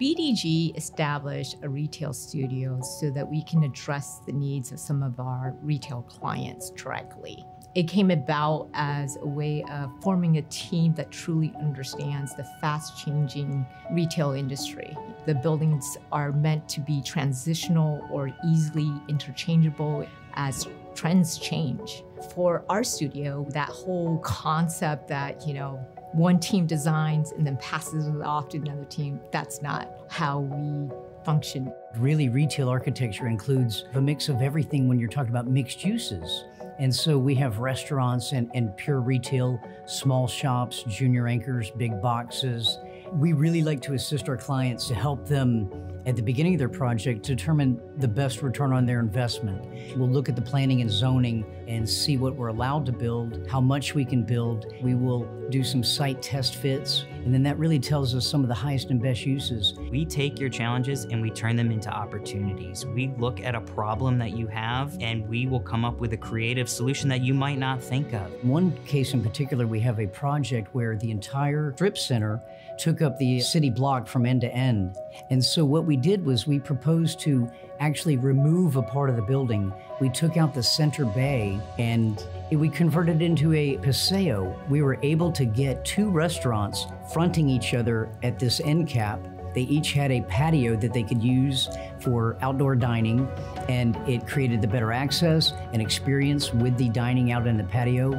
BDG established a retail studio so that we can address the needs of some of our retail clients directly. It came about as a way of forming a team that truly understands the fast changing retail industry. The buildings are meant to be transitional or easily interchangeable as trends change. For our studio, that whole concept that, you know, one team designs and then passes it off to another team, that's not how we function. Really, retail architecture includes a mix of everything when you're talking about mixed uses. And so we have restaurants and, and pure retail, small shops, junior anchors, big boxes. We really like to assist our clients to help them at the beginning of their project determine the best return on their investment. We'll look at the planning and zoning and see what we're allowed to build, how much we can build. We will do some site test fits, and then that really tells us some of the highest and best uses. We take your challenges and we turn them into opportunities. We look at a problem that you have and we will come up with a creative solution that you might not think of. One case in particular, we have a project where the entire strip center took up the city block from end to end. And so what we did was we proposed to actually remove a part of the building. We took out the center bay and we converted into a paseo. We were able to get two restaurants fronting each other at this end cap. They each had a patio that they could use for outdoor dining, and it created the better access and experience with the dining out in the patio,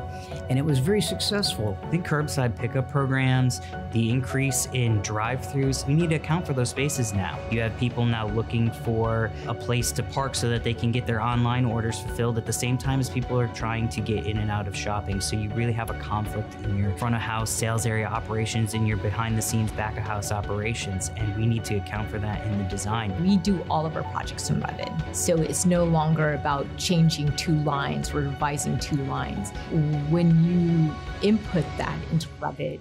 and it was very successful. The curbside pickup programs, the increase in drive-throughs, we need to account for those spaces now. You have people now looking for a place to park so that they can get their online orders fulfilled at the same time as people are trying to get in and out of shopping. So you really have a conflict in your front of house sales area operations and your behind the scenes back of house operations, and we need to account for that in the design. We do all of our projects in Revit. So it's no longer about changing two lines or revising two lines. When you input that into Revit,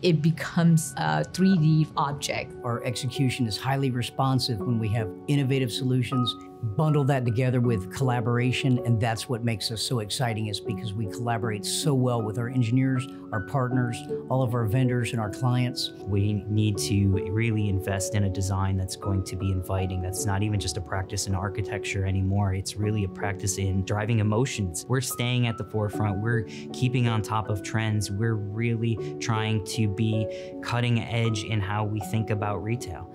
it becomes a 3D object. Our execution is highly responsive when we have innovative solutions bundle that together with collaboration and that's what makes us so exciting is because we collaborate so well with our engineers our partners all of our vendors and our clients. We need to really invest in a design that's going to be inviting that's not even just a practice in architecture anymore. It's really a practice in driving emotions. We're staying at the forefront. We're keeping on top of trends. We're really trying to be cutting edge in how we think about retail